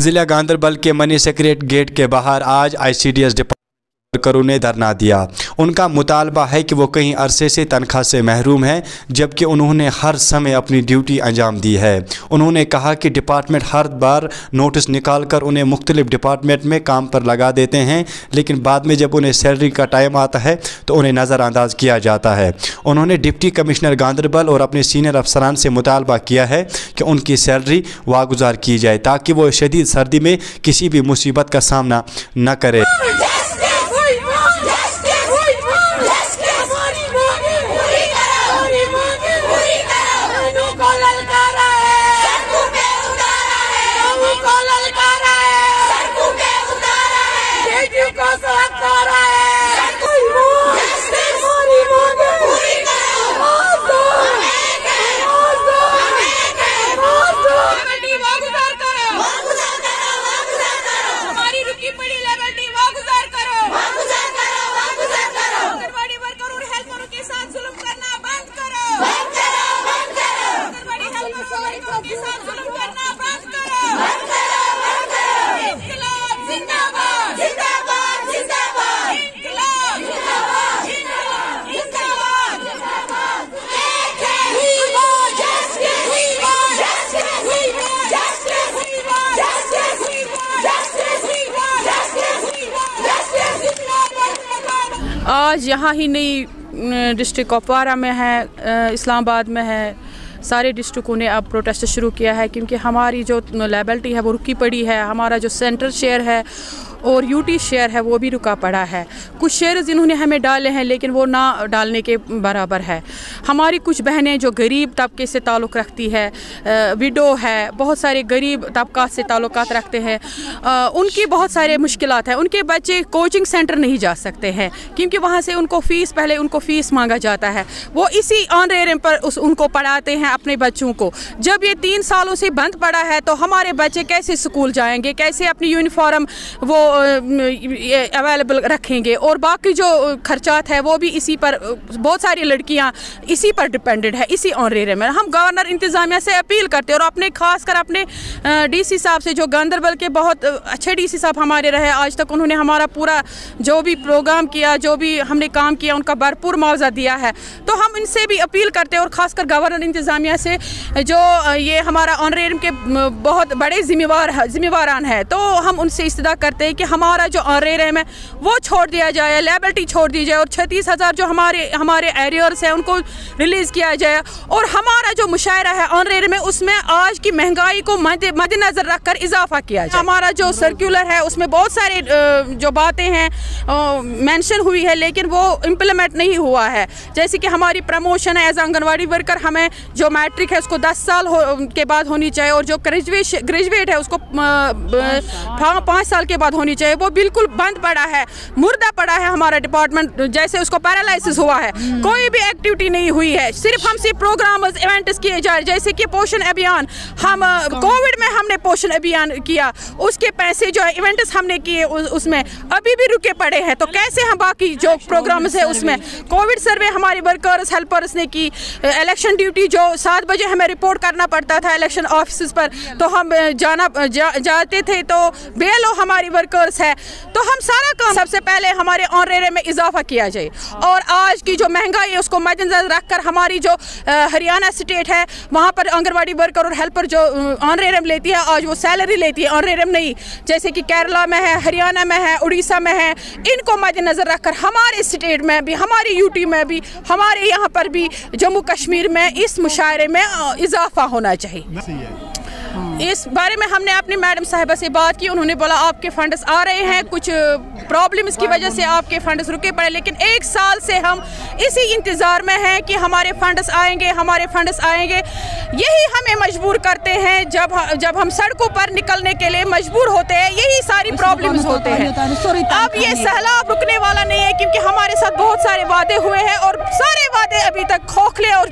ज़िला गांधरबल के money secret gate के बाहर आज आईसीडीएस डिपार्टमेंट वर्करों ने धरना दिया। उनका मुतालबा है कि वो कहीं अरसे से तनख्वाह से महरूम हैं, जबकि उन्होंने हर समय अपनी ड्यूटी अंजाम दी है। उन्होंने कहा कि डिपार्टमेंट हर बार नोटिस निकाल कर उन्हें मुख्तलिफ़ डिपार्टमेंट में काम पर लगा देते हैं, लेकिन बाद में जब उन्हें सैलरी का टाइम आता है तो उन्हें नज़रअंदाज किया जाता है। उन्होंने डिप्टी कमिश्नर गांधरबल और अपने सीनियर अफसरान से मुतालबा किया है कि उनकी सैलरी वागुजार की जाए, ताकि वो शदीद सर्दी में किसी भी मुसीबत का सामना न करे। आज यहाँ ही नहीं डिस्ट्रिक्ट कुपवारा में है इस्लामाबाद में है। सारे डिस्ट्रिक्टों ने अब प्रोटेस्ट शुरू किया है, क्योंकि हमारी जो लेबलिटी है वो रुकी पड़ी है। हमारा जो सेंट्रल शेयर है और यूटी शेयर है, वो भी रुका पड़ा है। कुछ शेयर इन्होंने हमें डाले हैं, लेकिन वो ना डालने के बराबर है। हमारी कुछ बहनें जो गरीब तबके से ताल्लुक़ रखती है विडो है, बहुत सारे गरीब तबका से ताल्लुकात रखते हैं। उनकी बहुत सारे मुश्किल हैं। उनके बच्चे कोचिंग सेंटर नहीं जा सकते हैं, क्योंकि वहाँ से उनको फ़ीस पहले उनको फ़ीस मांगा जाता है। वो इसी ऑन रेरम पर उस, उनको पढ़ाते हैं अपने बच्चों को। जब ये तीन सालों से बंद पड़ा है तो हमारे बच्चे कैसे स्कूल जाएँगे? कैसे अपनी यूनिफॉर्म वो अवेलेबल रखेंगे। और बाकी जो खर्चात है, वो भी इसी पर, बहुत सारी लड़कियाँ इसी पर डिपेंडेंट है, इसी ऑन रेरम में। हम गवर्नर इंतज़ामिया से अपील करते हैं और अपने खास कर अपने डीसी साहब से, जो गांधरबल के बहुत अच्छे डीसी साहब हमारे रहे, आज तक उन्होंने हमारा पूरा जो भी प्रोग्राम किया, जो भी हमने काम किया, उनका भरपूर मुआवजा दिया है। तो हम इनसे भी अपील करते हैं और ख़ासकर गवर्नर इंतज़ामिया से, जो ये हमारा ऑनरेरम के बहुत बड़े जिम्मेवार, जिम्मेवारान है। तो हम उनसे इस्तदा करते हैं कि हमारा जो आर ऑनरेरम है वो छोड़ दिया जाए लेबलिटी छोड़ दी जाए और छत्तीस हज़ार जो हमारे हमारे एरियर्स हैं उनको रिलीज़ किया जाए। और हमारा जो मुशायरा है ऑनरेरम में उसमें आज की महँगाई को मद्दे- मद्देनज़र रख कर इजाफा किया जाए। हमारा जो सर्कुलर है उसमें बहुत सारे जो बातें हैं मैंशन हुई है लेकिन वो इम्प्लीमेंट नहीं हुआ है। जैसे कि हमारी प्रमोशन है एज आंगनवाड़ी वर्कर हमें जो मैट्रिक है उसको 10 साल हो, के बाद होनी चाहिए और जो ग्रेजुएट ग्रेजुएट है उसको पाँच साल के बाद होनी चाहिए। वो बिल्कुल बंद पड़ा है मुर्दा पड़ा है हमारा डिपार्टमेंट जैसे उसको पैरालिसिस हुआ है। कोई भी एक्टिविटी नहीं हुई है। सिर्फ़ हमसे प्रोग्राम इवेंट्स किए जा रहे जैसे कि पोषण अभियान हम कोविड में हमने पोषण अभियान किया। उसके पैसे जो है इवेंट्स हमने किए उसमें। अभी भी रुके पड़े हैं। तो कैसे हम बाकी जो प्रोग्राम्स है उसमें? कोविड सर्वे हमारे वर्कर्स हेल्पर्स ने की। इलेक्शन ड्यूटी जो सात बजे हमें रिपोर्ट करना पड़ता था इलेक्शन ऑफ़िस पर। तो हम जाना जा, जाते थे तो बेलो हमारी वर्कर्स है तो हम सारा काम सबसे पहले हमारे ऑन रेरे में इजाफा किया जाए। और आज की जो महँगाई है, उसको मद्देनजर रखकर हमारी जो हरियाणा स्टेट है, वहाँ पर आंगनबाड़ी वर्कर और हेल्पर जो ऑनरेरम लेती है, आज वो सैलरी लेती है ऑन रेरम नहीं। जैसे कि केरला में है, हरियाणा में है, उड़ीसा में है, इनको मद्देनजर रखकर हमारे स्टेट में भी, हमारी यूटी में भी, हमारे यहाँ पर भी जम्मू कश्मीर में इस मुशायरे में इजाफा होना चाहिए। इस बारे में हमने अपनी मैडम साहिबा से बात की उन्होंने बोला आपके फंड्स आ रहे हैं कुछ प्रॉब्लम्स की वजह से आपके फंड्स रुके पड़े लेकिन एक साल से हम इसी इंतज़ार में हैं कि हमारे फंड्स आएँगे हमारे फंड्स आएँगे। यही हमें मजबूर करते हैं जब जब हम सड़कों पर निकलने के लिए मजबूर होते हैं यही सारी प्रॉब्लम्स होते हैं? अब ये सैलाब रुकने वाला नहीं है क्योंकि हमारे साथ बहुत सारे वादे हुए हैं और सारे वादे अभी तक खोखले और